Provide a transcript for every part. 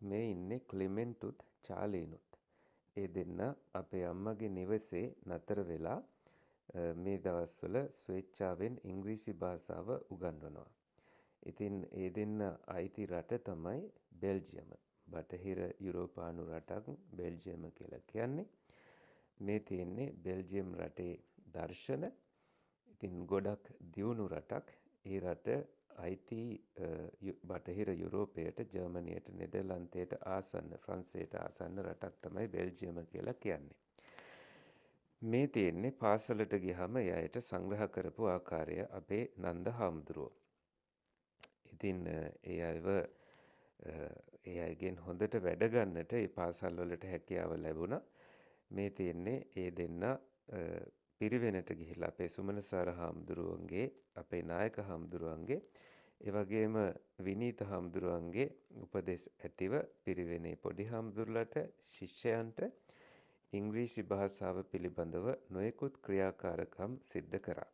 මේ ඉන්නේ ක්ලිමෙන්ටුත් චාලීනුත්. ඒ දෙන්න අපේ අම්මගේ නිවසේ නතර වෙලා මේ දවස්වල ස්වේච්ඡාවෙන් ඉංග්‍රීසි භාෂාව උගන්වනවා. ඉතින් ඒ දෙන්න අයිති රට තමයි බෙල්ජියම. බටහිර යුරෝපානු රටක් බෙල්ජියම කියලා කියන්නේ. මේ තියෙන්නේ බෙල්ජියම් රටේ දර්ශන. ඉතින් ගොඩක් දියුණු රටක්. ඒ රට අයිති බටහිර යුරෝපයට ජර්මනියට නෙදර්ලන්තයට ආසන්න ෆ්‍රන්සයට ආසන්න රටක් තමයි බෙල්ජියම කියලා කියන්නේ. මේ තියෙන්නේ පාසලට ගියහම එයාට සංග්‍රහ කරපු ආකාරය අපේ නන්ද හාමුදුරුවෝ. ඉතින් ඒ අයව ඒ අයගෙන් හොඳට වැඩ ගන්නට ඒ පාසල් වලට හැකියාව ලැබුණා. මේ තියෙන්නේ ඒ දෙන්න පිරිවෙනට ගිහිල්ලා අපේ සුමනසාර හාමුදුරුවන්ගේ අපේ නායක හාමුදුරුවන්ගේ ඒ වගේම විනීත හාමුදුරුවන්ගේ උපදෙස් ඇතිව පිරිවෙනේ පොඩි හාමුදුරුලට ශිෂ්‍යයන්ට ඉංග්‍රීසි භාෂාව පිළිබඳව නොයෙකුත් ක්‍රියාකාරකම් සිද්ධ කරා.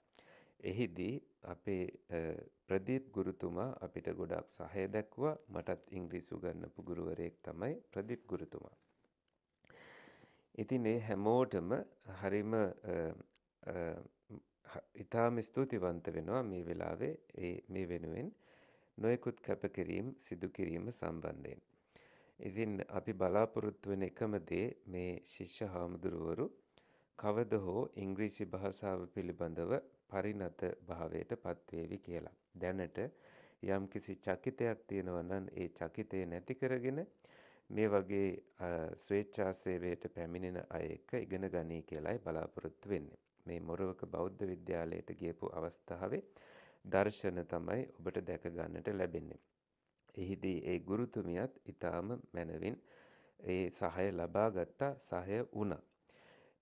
එහිදී අපේ ප්‍රදීප් ගුරුතුමා අපිට ගොඩක් සහය දැක්වුවා. මටත් ඉංග්‍රීසි උගන්වපු ගුරුවරයෙක් තමයි ප්‍රදීප් ගුරුතුමා. ඉතින් ඒ හැමෝටම හරිම ඉතාම ස්තුතිවන්ත වෙනවා මේ වෙලාවේ ඒ මේ වෙනුවෙන් නොයෙකුත් කැපකිරීම් සිදු කිරීම සම්බන්ධයෙන්. ඉතින් අපි බලාපොරොත්තු වෙන එකම දේ මේ ශිෂ්‍ය හාමුදුරුවරු කවද හෝ ඉංග්‍රීසි භාෂාව පිළිබඳව පරිණත භාවයට පත්වේවි කියලා. දැනට යම්කිසි චකිතයක් තියෙනවා නම් ඒ චකිතය නැති කරගෙන මේ වගේ ස්වේච්ඡා සේවයට පැමිණෙන අය එක්ක ඉගෙන ගනී කියලායි බලාපොරොත්තු වෙන්නේ. මේ මොරවක බෞද්ධ විද්‍යාලයට ගියපු අවස්ථාවේ දර්ශන තමයි ඔබට දැක ගන්නට ලැබෙන්නේ. එහිදී ඒ ගුරුතුමියත් ඊටාම මැනවින් ඒ සහය ලබා ගත්තා සහය වුණා.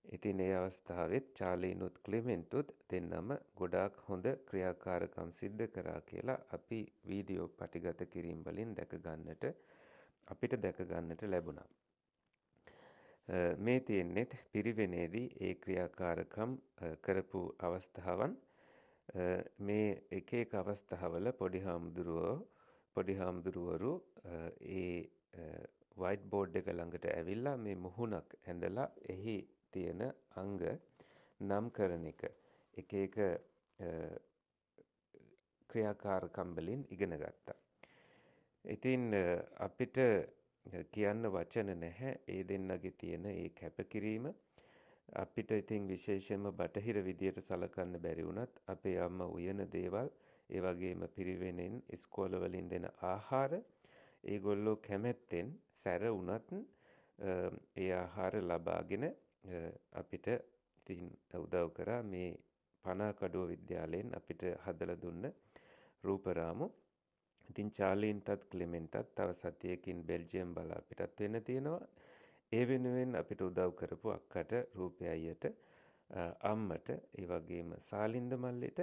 ඉතින් ඒ අවස්ථාවෙත් චාලීනුත් ක්ලිමෙන්ටුත් දෙන්නම ගොඩාක් හොඳ ක්‍රියාකාරකම් සිද්ධ කරා කියලා අපි වීඩියෝ පටිගත කිරීම වලින් දැක ගන්නට අපිට දැක ගන්නට ලැබුණා. මේ තියෙන්නේ පිරිවෙනේදී ඒ ක්‍රියාකාරකම් කරපු අවස්ථාවන් මේ එක එක අවස්ථාවල පොඩි හාමුදුරුවෝ පොඩි හාමුදුරුවරු ඒ වයිට් බෝඩ් එක ළඟට ඇවිල්ලා මේ මුහුණක් ඇඳලා එහි තියෙන අංග නම් කරන එක එක එක ක්‍රියාකාරකම් වලින් ඉගෙන ගත්තා. ඉතින් අපිට කියන්න වචන නැහැ. ඒ දෙන්නගේ තියෙන ඒ කැපකිරීම. අපිට ඉතින් විශේෂයෙන්ම බටහිර විදියට සලකන්න බැරි වුණත් අපේ අම්මා උයන දේවල් ඒ වගේම පිරිවෙනෙන් ඉස්කෝලවලින් දෙන ආහාර ඒගොල්ලෝ කැමැත්තෙන් සැර වුණත් ඒ ආහාර ලබාගෙන අපිට ඉතින් උදව් කරා. මේ පනාකඩුව විද්‍යාලයෙන් අපිට හදලා දුන්න රූපරාමු. ඉතින් චාලීන්ටත් ක්ලිමෙන්ටත් තව සතියකින් බෙල්ජියම් බලා පිටත් වෙන්න තියෙනවා. ඒ වෙනුවෙන් අපිට උදව් කරපු අක්කට රූපය අයියට අම්මට ඒ වගේම සාලින්ද මල්ලිට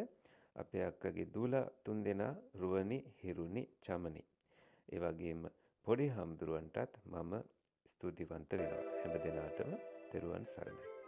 අපේ අක්කගේ දූලා තුන්දෙනා රුවනි හිරුනි චමනි. ඒ වගේම පොඩි හාමුදුරුවන්ටත් මම ස්තුතිවන්ත වෙනවා. හැම දෙනාටම තෙරුවන් සරණයි.